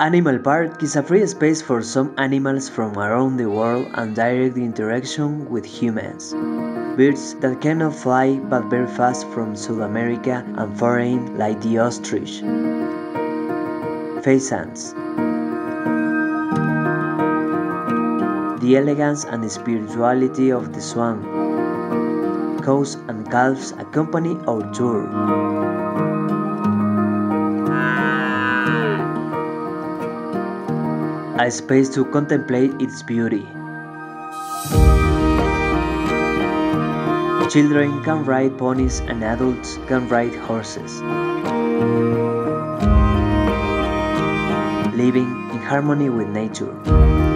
Animal Park is a free space for some animals from around the world and direct interaction with humans. Birds that cannot fly but very fast from South America and foreign like the ostrich. Pheasants. The elegance and spirituality of the swan. Cows and calves accompany our tour. A space to contemplate its beauty. Children can ride ponies and adults can ride horses. Living in harmony with nature.